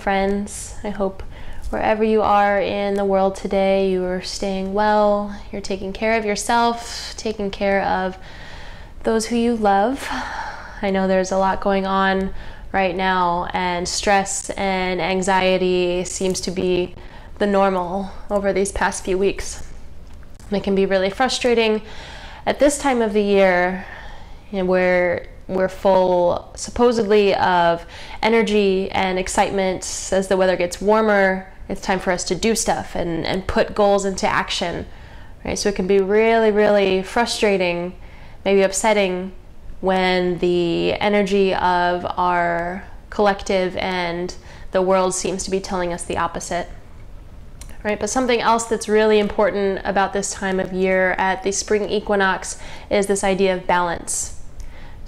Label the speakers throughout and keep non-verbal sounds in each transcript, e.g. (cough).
Speaker 1: friends. I hope wherever you are in the world today, you are staying well, you're taking care of yourself, taking care of those who you love. I know there's a lot going on right now, and stress and anxiety seems to be the normal over these past few weeks. It can be really frustrating at this time of the year you know, where we're full supposedly of energy and excitement as the weather gets warmer it's time for us to do stuff and, and put goals into action right so it can be really really frustrating maybe upsetting when the energy of our collective and the world seems to be telling us the opposite right? But something else that's really important about this time of year at the spring equinox is this idea of balance.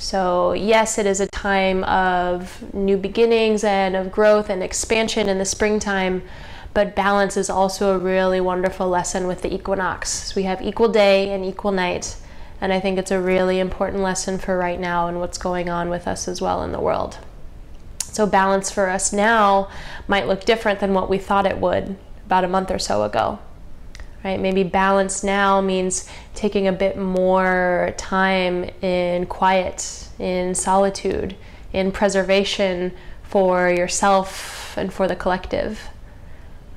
Speaker 1: So, yes, it is a time of new beginnings and of growth and expansion in the springtime, but balance is also a really wonderful lesson with the equinox. So we have equal day and equal night, and I think it's a really important lesson for right now and what's going on with us as well in the world. So, balance for us now might look different than what we thought it would about a month or so ago right? Maybe balance now means taking a bit more time in quiet, in solitude, in preservation for yourself and for the collective.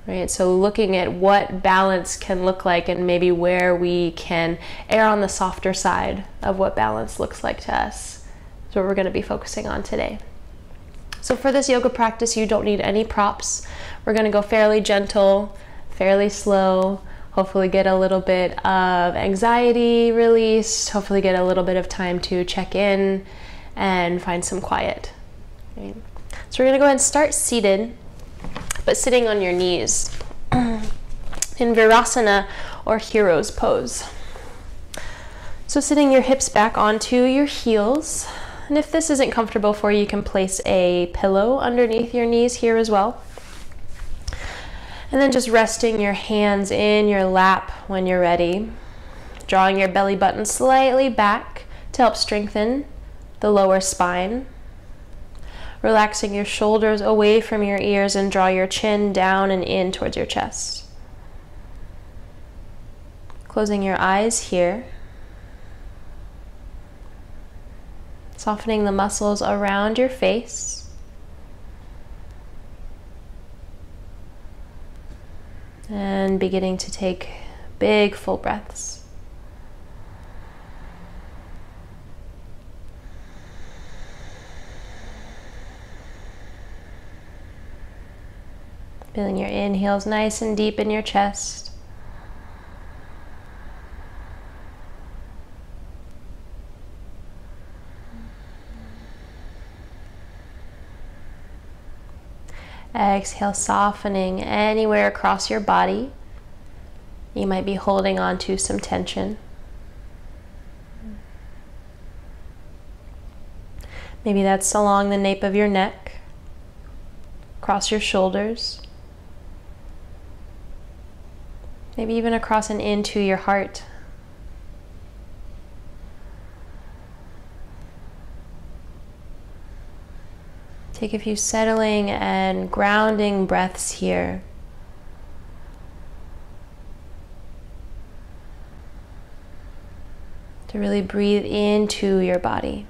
Speaker 1: Right? So looking at what balance can look like and maybe where we can err on the softer side of what balance looks like to us. Is what we're going to be focusing on today. So for this yoga practice, you don't need any props. We're going to go fairly gentle, fairly slow, hopefully get a little bit of anxiety released, hopefully get a little bit of time to check in and find some quiet. Okay. So we're gonna go ahead and start seated, but sitting on your knees (clears throat) in Virasana or hero's pose. So sitting your hips back onto your heels. And if this isn't comfortable for you, you can place a pillow underneath your knees here as well. And then just resting your hands in your lap when you're ready. Drawing your belly button slightly back to help strengthen the lower spine. Relaxing your shoulders away from your ears and draw your chin down and in towards your chest. Closing your eyes here. Softening the muscles around your face. And beginning to take big full breaths. Feeling your inhales nice and deep in your chest. Exhale, softening anywhere across your body. You might be holding on to some tension. Maybe that's along the nape of your neck, across your shoulders, maybe even across and into your heart. Take a few settling and grounding breaths here. To really breathe into your body.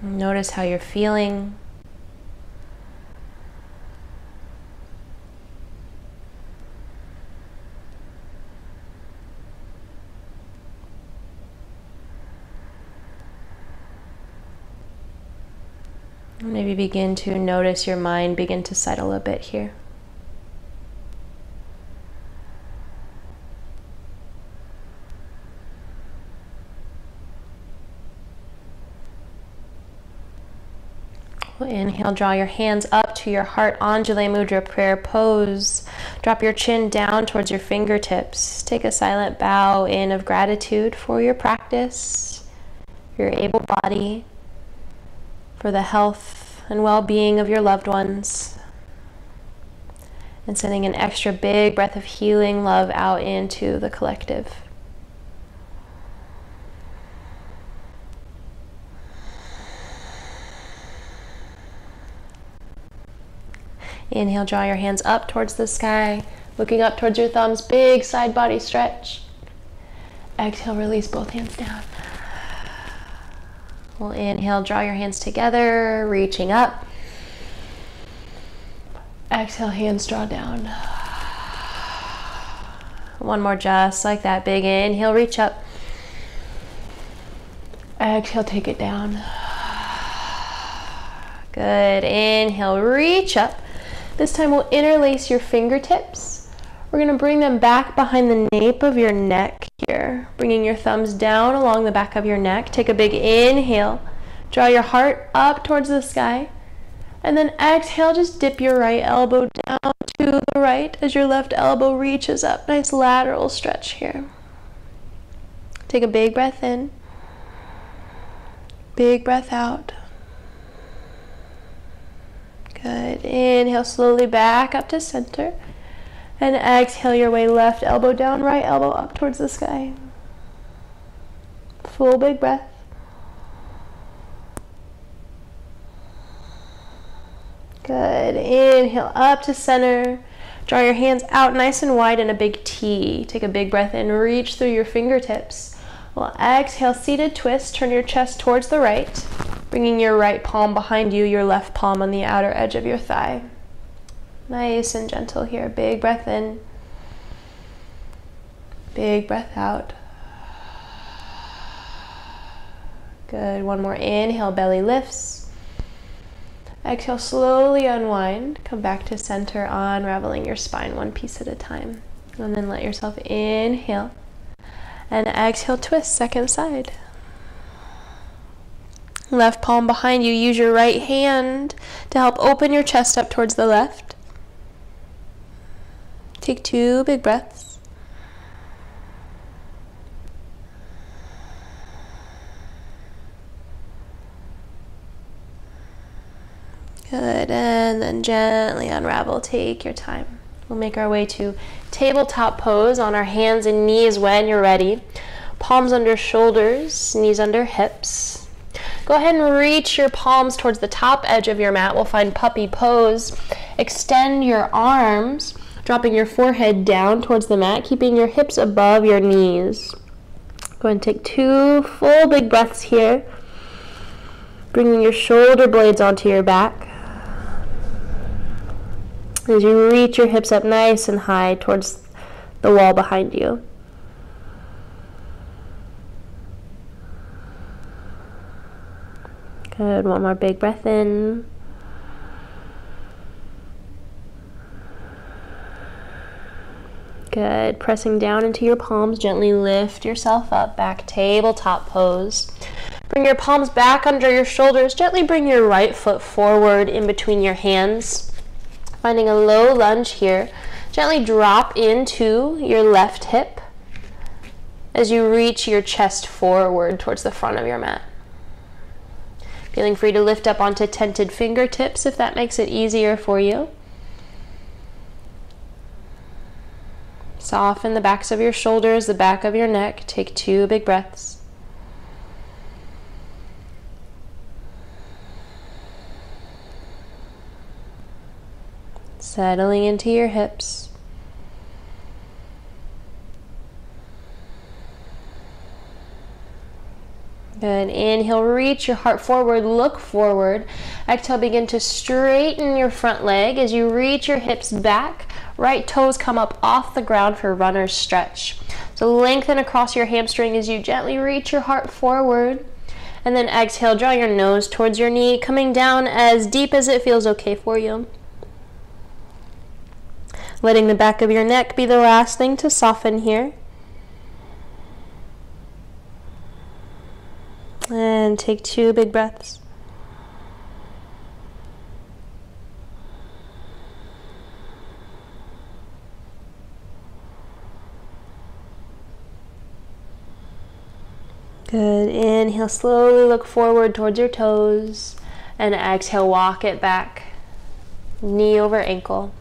Speaker 1: Notice how you're feeling. Maybe begin to notice your mind begin to settle a bit here. Inhale, draw your hands up to your heart, Anjali Mudra prayer pose. Drop your chin down towards your fingertips. Take a silent bow in of gratitude for your practice, your able body, for the health and well being of your loved ones. And sending an extra big breath of healing love out into the collective. Inhale, draw your hands up towards the sky, looking up towards your thumbs, big side body stretch. Exhale, release both hands down. We'll inhale, draw your hands together, reaching up. Exhale, hands draw down. One more, just like that. Big inhale, reach up. Exhale, take it down. Good. Inhale, reach up. This time we'll interlace your fingertips. We're going to bring them back behind the nape of your neck here. Bringing your thumbs down along the back of your neck. Take a big inhale. Draw your heart up towards the sky. And then exhale, just dip your right elbow down to the right as your left elbow reaches up. Nice lateral stretch here. Take a big breath in. Big breath out. Good. Inhale slowly back up to center. And exhale your way left elbow down, right elbow up towards the sky. Full big breath. Good. Inhale up to center. Draw your hands out nice and wide in a big T. Take a big breath in. Reach through your fingertips. Well, exhale, seated twist. Turn your chest towards the right, bringing your right palm behind you, your left palm on the outer edge of your thigh. Nice and gentle here. Big breath in. Big breath out. Good. One more inhale, belly lifts. Exhale, slowly unwind. Come back to center, unraveling your spine one piece at a time. And then let yourself inhale. And exhale, twist, second side. Left palm behind you. Use your right hand to help open your chest up towards the left. Take two big breaths. Good, and then gently unravel. Take your time. We'll make our way to tabletop pose on our hands and knees when you're ready. Palms under shoulders, knees under hips. Go ahead and reach your palms towards the top edge of your mat. We'll find puppy pose. Extend your arms, dropping your forehead down towards the mat, keeping your hips above your knees. Go and take two full big breaths here. Bringing your shoulder blades onto your back. As you reach your hips up nice and high towards the wall behind you. Good. One more big breath in. Good. Pressing down into your palms, gently lift yourself up, back tabletop pose. Bring your palms back under your shoulders. Gently bring your right foot forward in between your hands. Finding a low lunge here. Gently drop into your left hip as you reach your chest forward towards the front of your mat. Feeling free to lift up onto tented fingertips if that makes it easier for you. Soften the backs of your shoulders, the back of your neck. Take two big breaths. settling into your hips. Good. Inhale, reach your heart forward, look forward. Exhale, begin to straighten your front leg as you reach your hips back. Right toes come up off the ground for runner's stretch. So lengthen across your hamstring as you gently reach your heart forward. And then exhale, draw your nose towards your knee, coming down as deep as it feels okay for you. Letting the back of your neck be the last thing to soften here. And take two big breaths. Good. Inhale, slowly look forward towards your toes. And exhale, walk it back. Knee over ankle.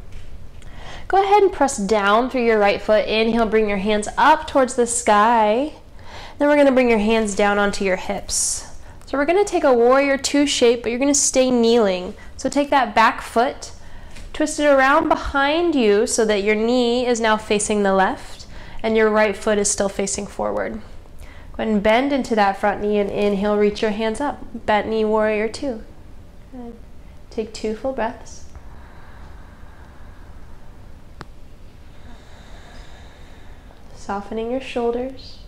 Speaker 1: Go ahead and press down through your right foot. Inhale, bring your hands up towards the sky. Then we're going to bring your hands down onto your hips. So we're going to take a warrior two shape, but you're going to stay kneeling. So take that back foot Twist it around behind you so that your knee is now facing the left and your right foot is still facing forward. And bend into that front knee and inhale, reach your hands up. Bent knee warrior two. Good. Take two full breaths. Softening your shoulders.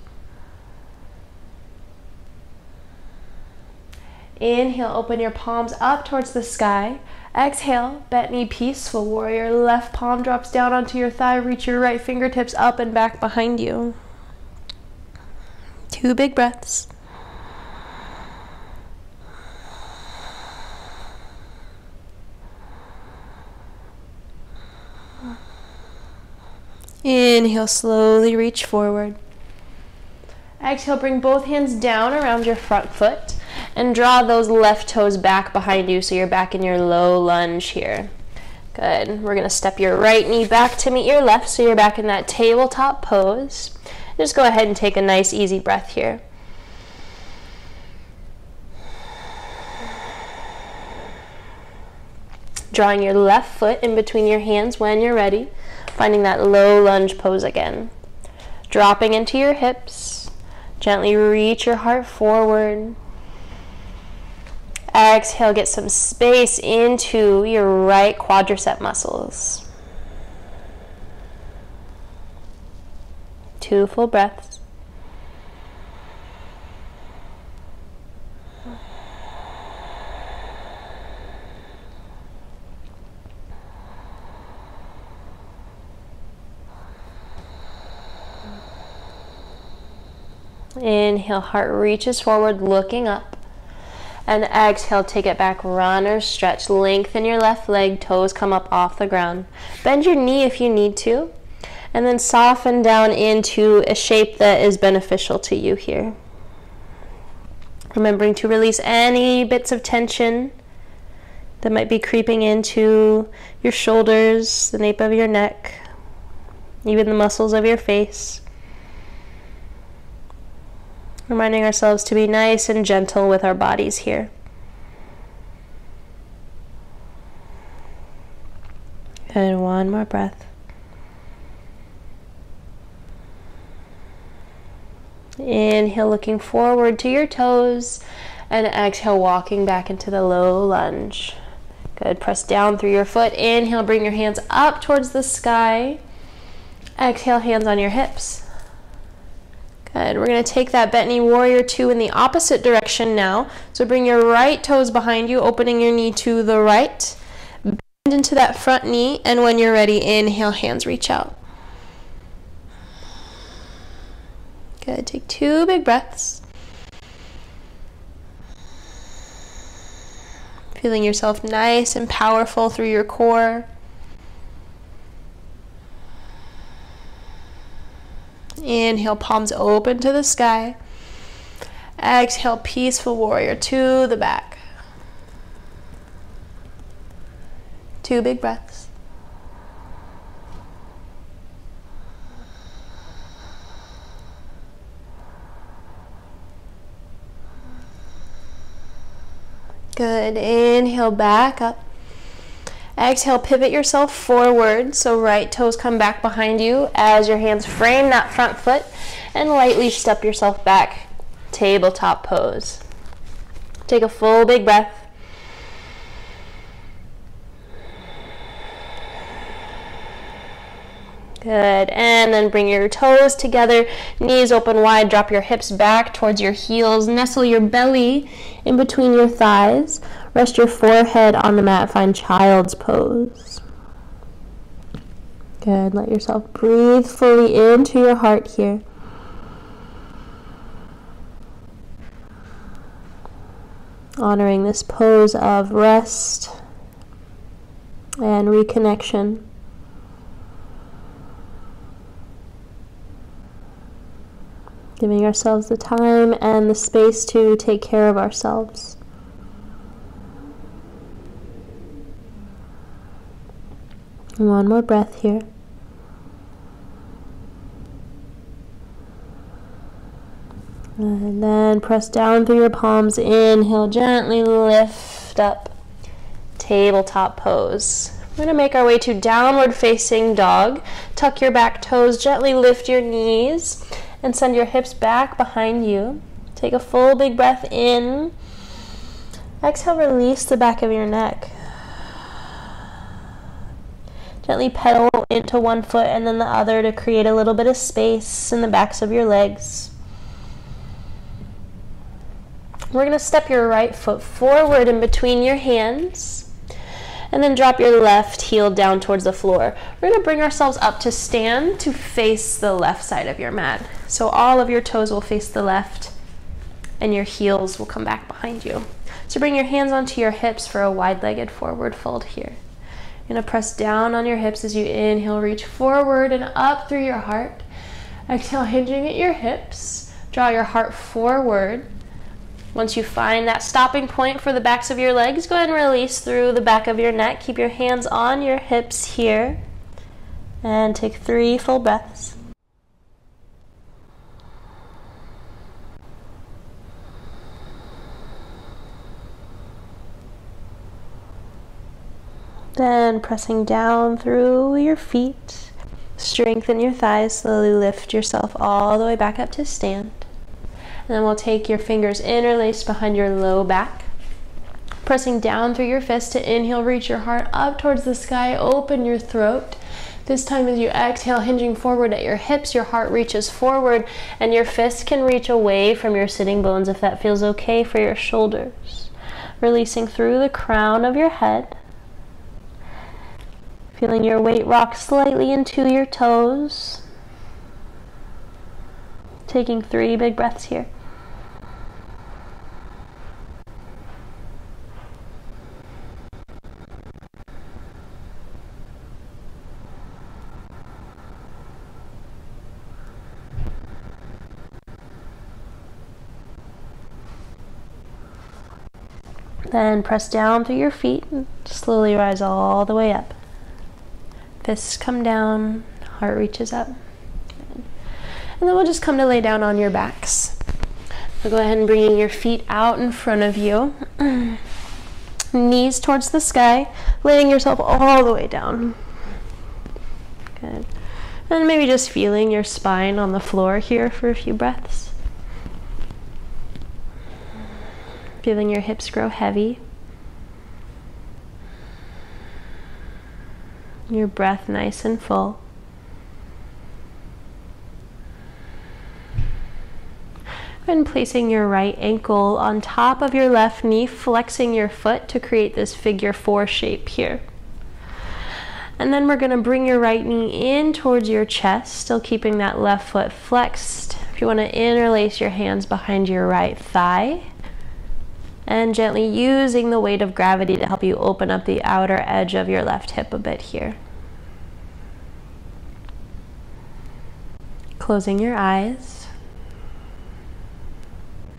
Speaker 1: Inhale, open your palms up towards the sky. Exhale, bent knee, peaceful warrior. Left palm drops down onto your thigh. Reach your right fingertips up and back behind you. Two big breaths. Inhale, slowly reach forward. Exhale, bring both hands down around your front foot and draw those left toes back behind you so you're back in your low lunge here. Good. We're going to step your right knee back to meet your left so you're back in that tabletop pose. Just go ahead and take a nice easy breath here. Drawing your left foot in between your hands when you're ready, finding that low lunge pose again. Dropping into your hips, gently reach your heart forward. Exhale, get some space into your right quadricep muscles. Two full breaths. Inhale, heart reaches forward, looking up. And exhale, take it back, runner stretch. Lengthen your left leg, toes come up off the ground. Bend your knee if you need to. And then soften down into a shape that is beneficial to you here. Remembering to release any bits of tension that might be creeping into your shoulders, the nape of your neck, even the muscles of your face. Reminding ourselves to be nice and gentle with our bodies here. And one more breath. Inhale, looking forward to your toes, and exhale, walking back into the low lunge. Good. Press down through your foot. Inhale, bring your hands up towards the sky. Exhale, hands on your hips. Good. We're going to take that bent knee warrior two in the opposite direction now. So bring your right toes behind you, opening your knee to the right. Bend into that front knee, and when you're ready, inhale, hands reach out. Good. Take two big breaths. Feeling yourself nice and powerful through your core. Inhale, palms open to the sky. Exhale, peaceful warrior to the back. Two big breaths. Good. Inhale back up. Exhale, pivot yourself forward so right toes come back behind you as your hands frame that front foot and lightly step yourself back. Tabletop pose. Take a full big breath. Good. And then bring your toes together, knees open wide, drop your hips back towards your heels, nestle your belly in between your thighs. Rest your forehead on the mat, find child's pose. Good. Let yourself breathe fully into your heart here. Honoring this pose of rest and reconnection. Giving ourselves the time and the space to take care of ourselves. One more breath here. And then press down through your palms. Inhale, gently lift up. Tabletop pose. We're going to make our way to downward facing dog. Tuck your back toes, gently lift your knees, and send your hips back behind you. Take a full big breath in. Exhale, release the back of your neck. Gently pedal into one foot and then the other to create a little bit of space in the backs of your legs. We're going to step your right foot forward in between your hands and then drop your left heel down towards the floor. We're gonna bring ourselves up to stand to face the left side of your mat. So all of your toes will face the left and your heels will come back behind you. So bring your hands onto your hips for a wide-legged forward fold here. You're gonna press down on your hips as you inhale, reach forward and up through your heart. Exhale, hinging at your hips. Draw your heart forward once you find that stopping point for the backs of your legs, go ahead and release through the back of your neck. Keep your hands on your hips here. And take three full breaths. Then pressing down through your feet, strengthen your thighs, slowly lift yourself all the way back up to stand. And then we'll take your fingers interlaced behind your low back. Pressing down through your fist to inhale, reach your heart up towards the sky, open your throat. This time as you exhale, hinging forward at your hips, your heart reaches forward and your fist can reach away from your sitting bones if that feels okay for your shoulders. Releasing through the crown of your head. Feeling your weight rock slightly into your toes. Taking three big breaths here. Then press down through your feet and slowly rise all the way up. Fists come down, heart reaches up. And then we'll just come to lay down on your backs. So go ahead and bringing your feet out in front of you. (clears throat) Knees towards the sky, laying yourself all the way down. Good. And maybe just feeling your spine on the floor here for a few breaths. Feeling your hips grow heavy. Your breath nice and full. And placing your right ankle on top of your left knee, flexing your foot to create this figure four shape here. And then we're going to bring your right knee in towards your chest, still keeping that left foot flexed. If you want to interlace your hands behind your right thigh, and gently using the weight of gravity to help you open up the outer edge of your left hip a bit here. Closing your eyes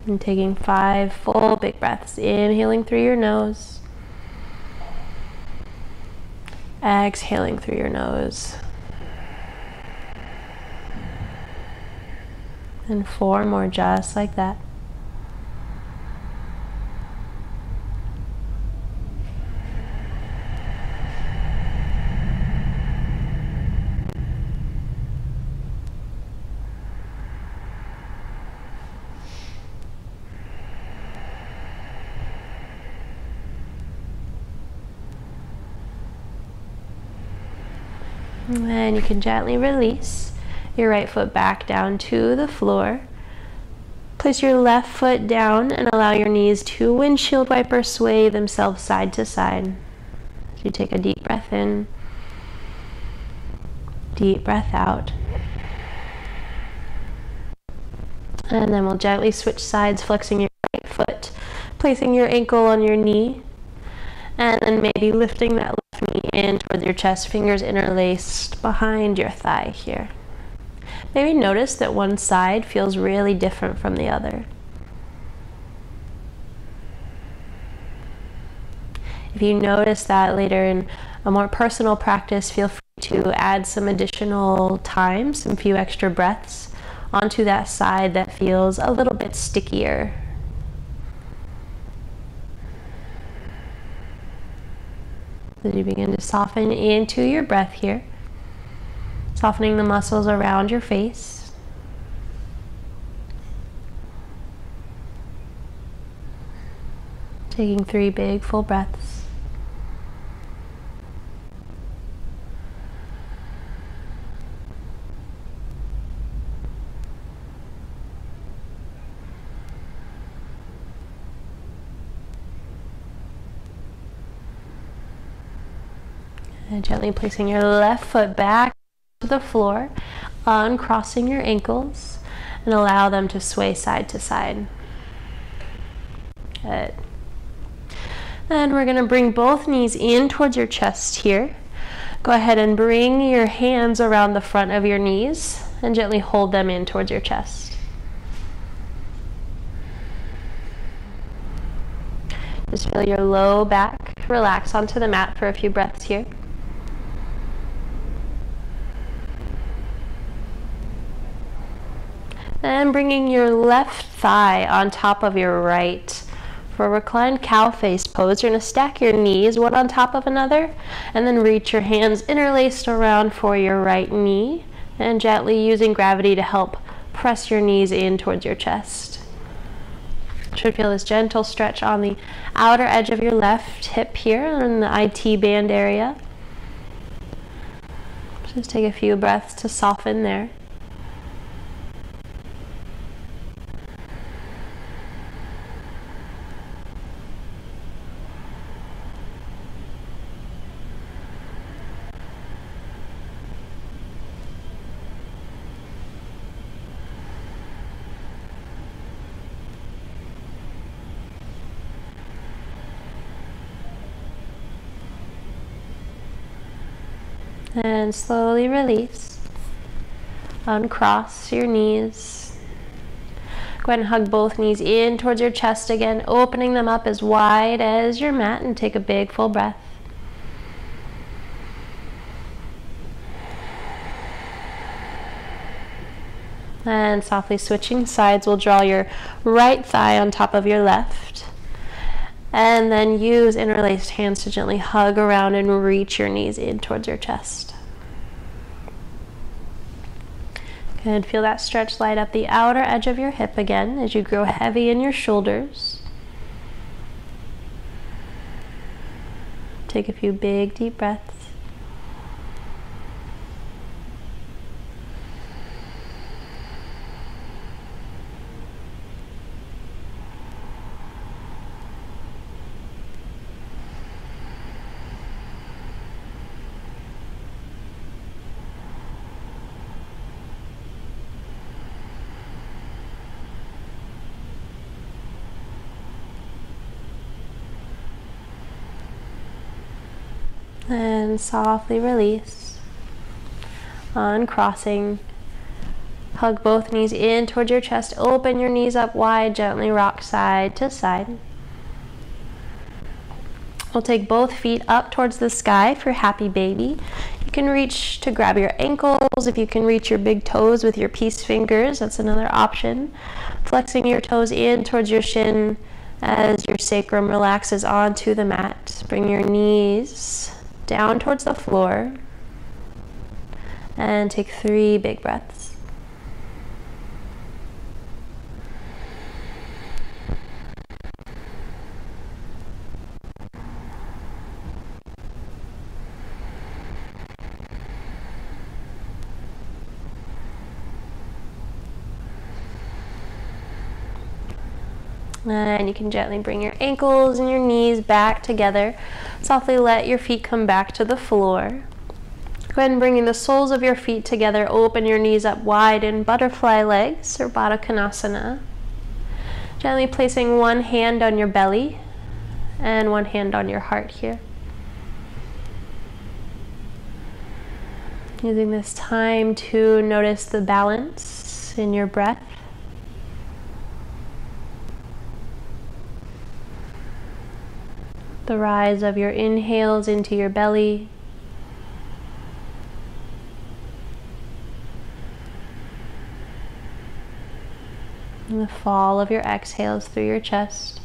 Speaker 1: and taking five full big breaths, inhaling through your nose, exhaling through your nose. And four more just like that. And you can gently release your right foot back down to the floor. Place your left foot down and allow your knees to windshield wiper sway themselves side to side. As you take a deep breath in, deep breath out. And then we'll gently switch sides, flexing your right foot, placing your ankle on your knee, and then maybe lifting that knee in towards your chest, fingers interlaced behind your thigh here. Maybe notice that one side feels really different from the other. If you notice that later in a more personal practice, feel free to add some additional time, some few extra breaths onto that side that feels a little bit stickier As you begin to soften into your breath here, softening the muscles around your face. Taking three big full breaths. Gently placing your left foot back to the floor, uncrossing your ankles, and allow them to sway side to side. Good. Then we're going to bring both knees in towards your chest here. Go ahead and bring your hands around the front of your knees and gently hold them in towards your chest. Just feel your low back relax onto the mat for a few breaths here. Then bringing your left thigh on top of your right. For a reclined cow face pose, you're going to stack your knees one on top of another and then reach your hands interlaced around for your right knee and gently using gravity to help press your knees in towards your chest. Should feel this gentle stretch on the outer edge of your left hip here in the IT band area. Just take a few breaths to soften there. And slowly release. Uncross your knees. Go ahead and hug both knees in towards your chest again, opening them up as wide as your mat and take a big full breath. And softly switching sides, we'll draw your right thigh on top of your left. And then use interlaced hands to gently hug around and reach your knees in towards your chest. Good. Feel that stretch light up the outer edge of your hip again as you grow heavy in your shoulders. Take a few big deep breaths. And softly release. Uncrossing. Hug both knees in towards your chest. Open your knees up wide. Gently rock side to side. We'll take both feet up towards the sky for happy baby. You can reach to grab your ankles. If you can reach your big toes with your peace fingers, that's another option. Flexing your toes in towards your shin as your sacrum relaxes onto the mat. Bring your knees down towards the floor and take three big breaths. And you can gently bring your ankles and your knees back together. Softly let your feet come back to the floor. Go ahead and bringing the soles of your feet together. Open your knees up wide in butterfly legs or Baddha Konasana. Gently placing one hand on your belly and one hand on your heart here. Using this time to notice the balance in your breath. The rise of your inhales into your belly. And the fall of your exhales through your chest.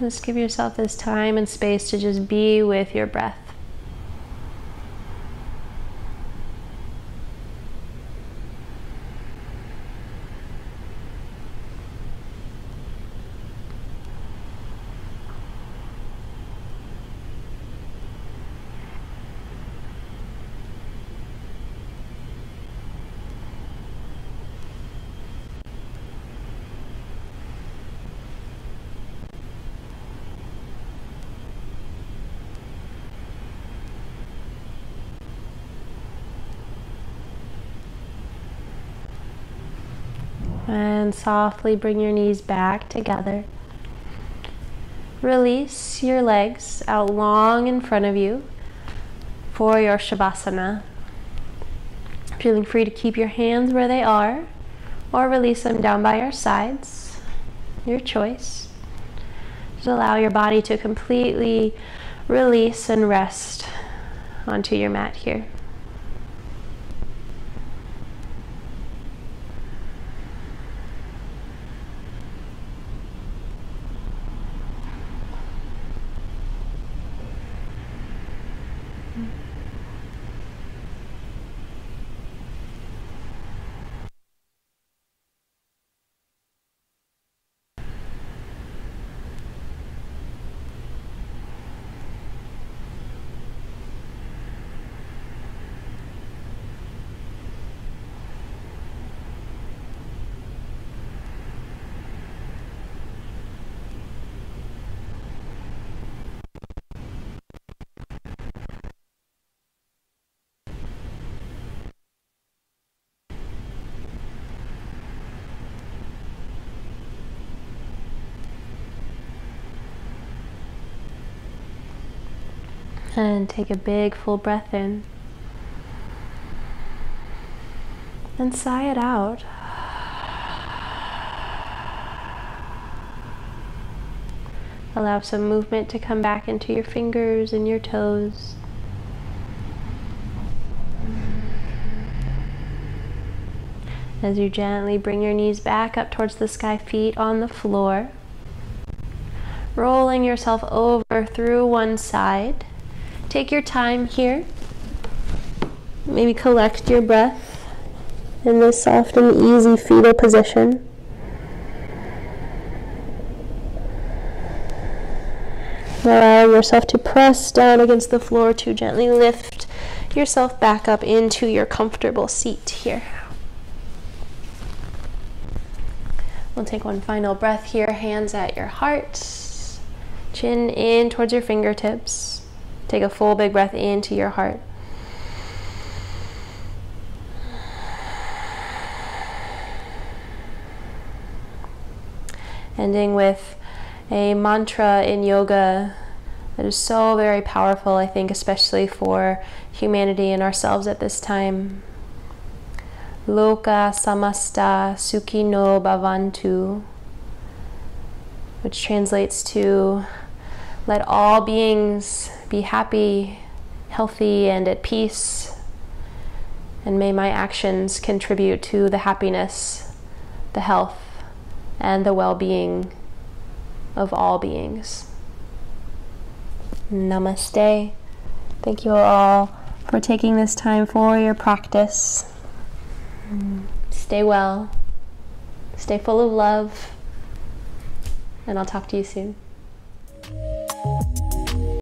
Speaker 1: Just give yourself this time and space to just be with your breath. And softly bring your knees back together. Release your legs out long in front of you for your Shavasana. Feeling free to keep your hands where they are or release them down by your sides. Your choice. Just allow your body to completely release and rest onto your mat here. Mm-hmm. And take a big full breath in. And sigh it out. Allow some movement to come back into your fingers and your toes. As you gently bring your knees back up towards the sky, feet on the floor. Rolling yourself over through one side. Take your time here. Maybe collect your breath in this soft and easy fetal position. Allow yourself to press down against the floor to gently lift yourself back up into your comfortable seat here. We'll take one final breath here, hands at your heart, chin in towards your fingertips. Take a full big breath into your heart. Ending with a mantra in yoga that is so very powerful, I think, especially for humanity and ourselves at this time. Loka samasta sukhino bhavantu, which translates to let all beings be happy, healthy, and at peace. And may my actions contribute to the happiness, the health, and the well being of all beings. Namaste. Thank you all for taking this time for your practice. Stay well, stay full of love, and I'll talk to you soon.